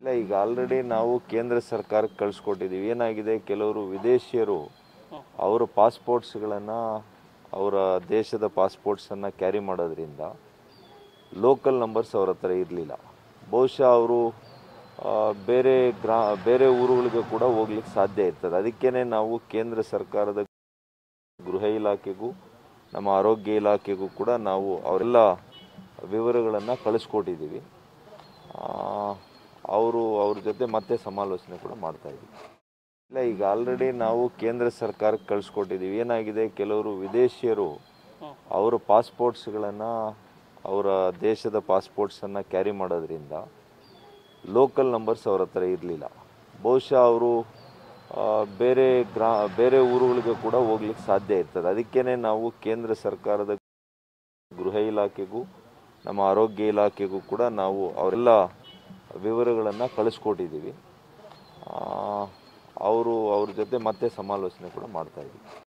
ಇಲ್ಲ, ಈಗ ಆಲ್ರೆಡಿ ನಾವು ಕೇಂದ್ರ ಸರ್ಕಾರಕ್ಕೆ ಕಳಿಸ್ಕೊಟ್ಟಿದ್ದೀವಿ. ಏನಾಗಿದೆ? ಕೆಲವರು ವಿದೇಶಿಯರು ಅವರ ಪಾಸ್ಪೋರ್ಟ್ಸ್ಗಳನ್ನು ಅವರ ದೇಶದ ಪಾಸ್ಪೋರ್ಟ್ಸನ್ನು ಕ್ಯಾರಿ ಮಾಡೋದ್ರಿಂದ ಲೋಕಲ್ ನಂಬರ್ಸ್ ಅವ್ರ ಹತ್ರ ಇರಲಿಲ್ಲ. ಬಹುಶಃ ಅವರು ಬೇರೆ ಗ್ರಾ, ಬೇರೆ ಊರುಗಳಿಗೆ ಕೂಡ ಹೋಗ್ಲಿಕ್ಕೆ ಸಾಧ್ಯ ಇರ್ತದೆ. ಅದಕ್ಕೇ ನಾವು ಕೇಂದ್ರ ಸರ್ಕಾರದ ಗೃಹ ಇಲಾಖೆಗೂ, ನಮ್ಮ ಆರೋಗ್ಯ ಇಲಾಖೆಗೂ ಕೂಡ ನಾವು ಅವರೆಲ್ಲ ವಿವರಗಳನ್ನು ಕಳಿಸ್ಕೊಟ್ಟಿದ್ದೀವಿ. ಜೊತೆ ಮತ್ತೆ ಸಮಾಲೋಚನೆ ಕೂಡ ಮಾಡ್ತಾ ಇದ್ದೀವಿ. ಇಲ್ಲ ಈಗ ಆಲ್ರೆಡಿ ನಾವು ಕೇಂದ್ರ ಸರ್ಕಾರಕ್ಕೆ ಕಳಿಸ್ಕೊಟ್ಟಿದ್ದೀವಿ. ಏನಾಗಿದೆ? ಕೆಲವರು ವಿದೇಶಿಯರು ಅವರ ಪಾಸ್ಪೋರ್ಟ್ಸ್ಗಳನ್ನು ಅವರ ದೇಶದ ಪಾಸ್ಪೋರ್ಟ್ಸನ್ನು ಕ್ಯಾರಿ ಮಾಡೋದ್ರಿಂದ ಲೋಕಲ್ ನಂಬರ್ಸ್ ಅವ್ರ ಹತ್ರ ಇರಲಿಲ್ಲ. ಬಹುಶಃ ಅವರು ಬೇರೆ ಗ್ರಾ ಬೇರೆ ಊರುಗಳಿಗೆ ಕೂಡ ಹೋಗ್ಲಿಕ್ಕೆ ಸಾಧ್ಯ ಇರ್ತದೆ. ಅದಕ್ಕೇ ನಾವು ಕೇಂದ್ರ ಸರ್ಕಾರದ ಗೃಹ ಇಲಾಖೆಗೂ ನಮ್ಮ ಆರೋಗ್ಯ ಇಲಾಖೆಗೂ ಕೂಡ ನಾವು ಅವರೆಲ್ಲ ವಿವರಗಳನ್ನು ಕಳಿಸ್ಕೊಟ್ಟಿದ್ದೀವಿ. ಅವರು ಅವ್ರ ಜೊತೆ ಮತ್ತೆ ಸಮಾಲೋಚನೆ ಕೂಡ ಮಾಡ್ತಾ ಇದ್ದೀವಿ.